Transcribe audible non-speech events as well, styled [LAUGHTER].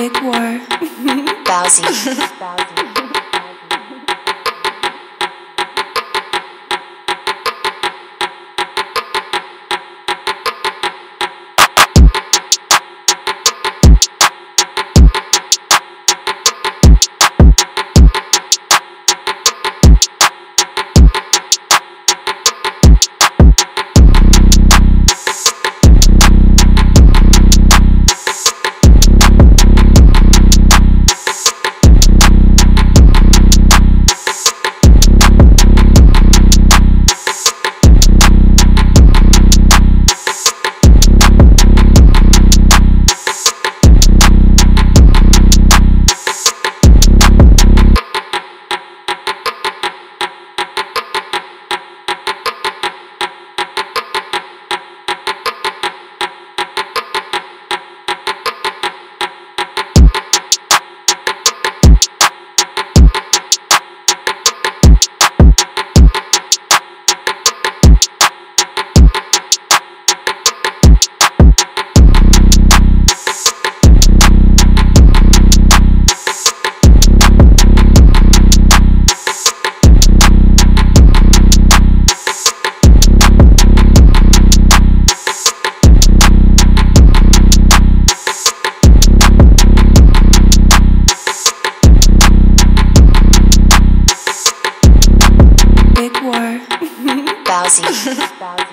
Big War. Bowsy. [LAUGHS] big war. Bowsy. [LAUGHS]